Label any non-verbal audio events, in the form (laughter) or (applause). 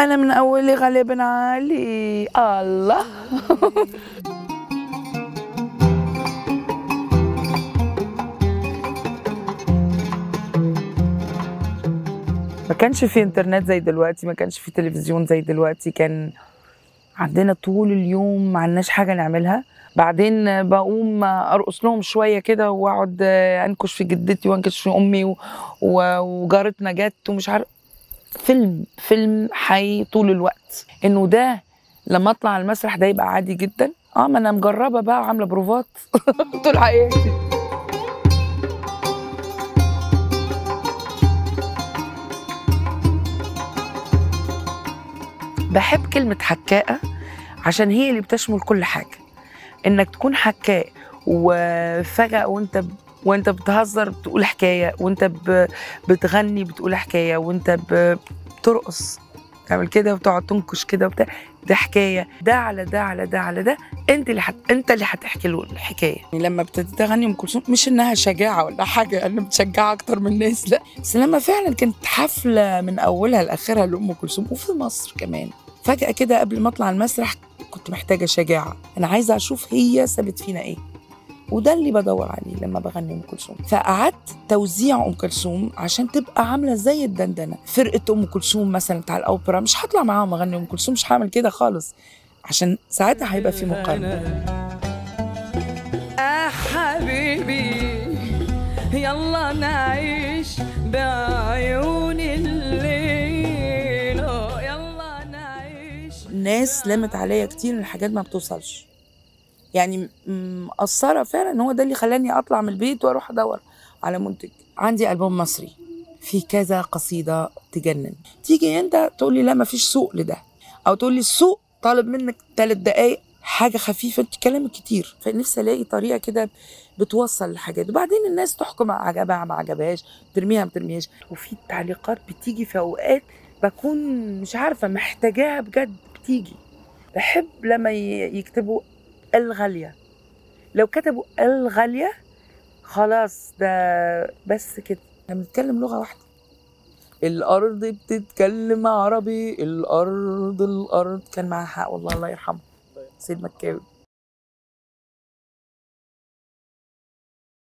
أنا من اولي غالبا علي الله. (laughs) ما كانش في إنترنت زي دلوقتي ما كانش في تلفزيون زي دلوقتي. كان عندنا طول اليوم ما عندناش حاجة نعملها. بعدين بقوم أرقص لهم شوية كده وأقعد أنكش في جدتي وأنكش في أمي وجارتنا جت ومش عارف فيلم فيلم حي طول الوقت. إنه ده لما أطلع على المسرح ده يبقى عادي جدا. آه ما أنا مجربة بقى وعاملة بروفات. (laughs) طول حياتي. بحب كلمة حكاءة عشان هي اللي بتشمل كل حاجة. إنك تكون حكاء وفجأة وأنت ب... وانت بتهزر بتقول حكاية وانت. بتغني بتقول حكاية وانت. بترقص تعمل كده وتقعد تنكش كده وبتاع ده حكاية ده على ده على ده على ده انت اللي حت... انت اللي هتحكي له الحكاية يعني لما ابتديت اغني أم كلثوم مش إنها شجاعة ولا حاجة أنا متشجعه أكتر من الناس لا بس لما فعلا كانت حفلة من أولها لآخرها لأم كلثوم وفي مصر كمان فجأة كده قبل ما أطلع المسرح كنت محتاجة شجاعة أنا عايزة أشوف هي سابت فينا إيه وده اللي بدور عليه لما بغني أم كلثوم. فقعدت توزيع أم كلثوم عشان تبقى عاملة زي الدندنة. فرقة أم كلثوم مثلا بتاع الأوبرا مش هطلع معاهم أغني أم كلثوم مش هعمل كده خالص. عشان ساعتها هيبقى في مقارنة. حبيبي يلا نعيش بعيون الليل. يلا نعيش الناس لمت عليا كتير الحاجات ما بتوصلش. يعني مقصرة فعلا هو ده اللي خلاني أطلع من البيت وأروح أدور على منتج. عندي ألبوم مصري في كذا قصيدة تجنن. تيجي أنت تقول لي لا ما فيش سوق لده. أو تقول لي السوق طالب منك ثلاث دقايق حاجة خفيفة انت كلامك كتير. فنفسي ألاقي طريقة كده بتوصل الحاجات وبعدين الناس تحكم عجبها ما عجبهاش ترميها ما ترميهاش وفي تعليقات بتيجي في أوقات بكون مش عارفة محتاجاها بجد بتيجي. بحب لما يكتبوا الغالية. لو كتبوا الغالية خلاص ده بس كده. إحنا بنتكلم لغة واحدة. الأرض بتتكلم عربي الأرض الأرض. كان معاها حق والله الله يرحمه. سيد مكاوي.